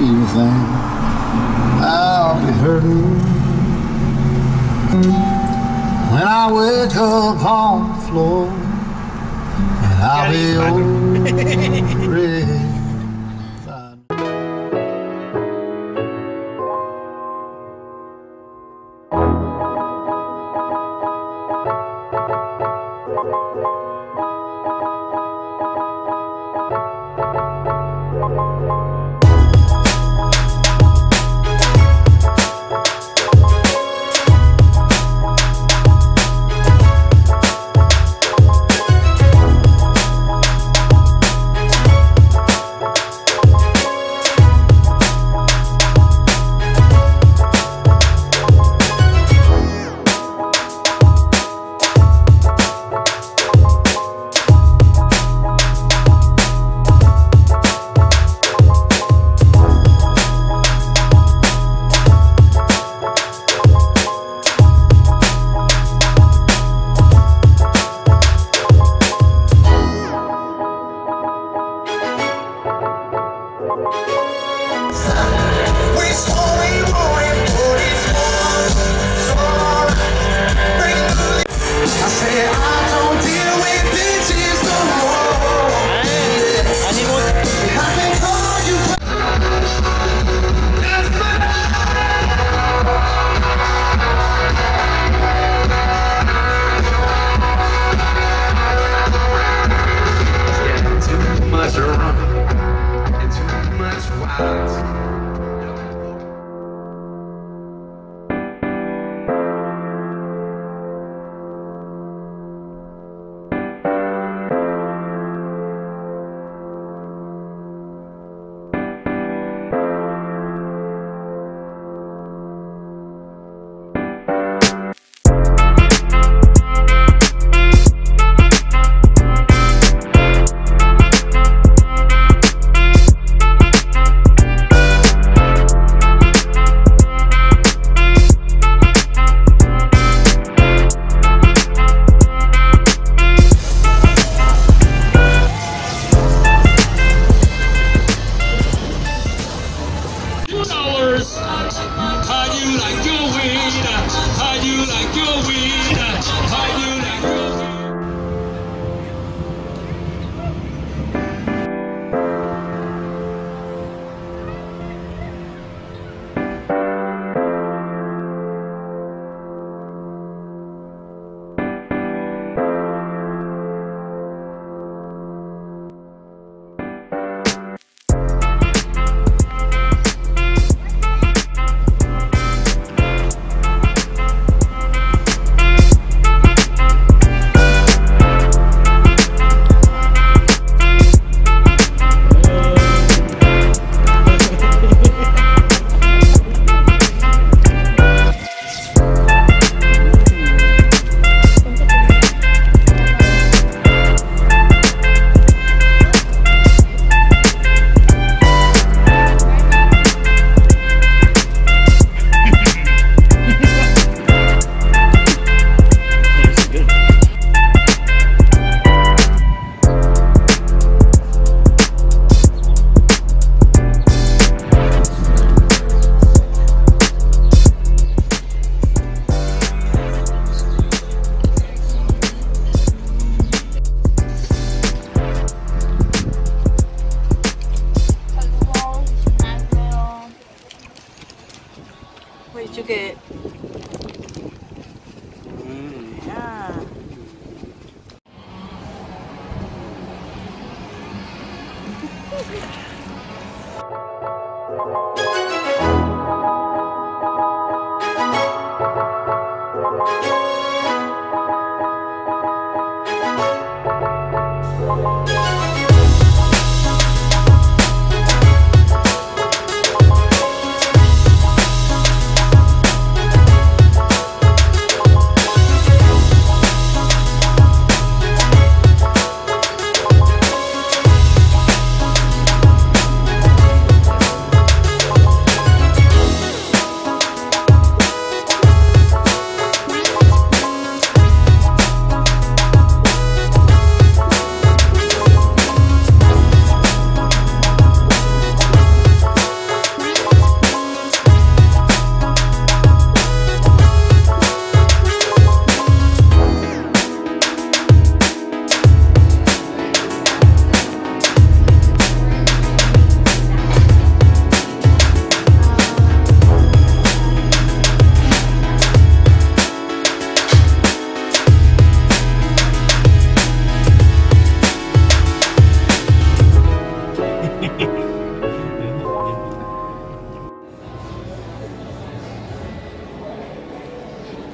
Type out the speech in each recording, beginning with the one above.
if you think I'll be hurting. When I wake up on the floor and I'll be over it. I say I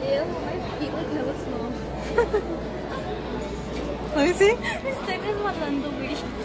My feet look hella small. Let me see. This thing is wish.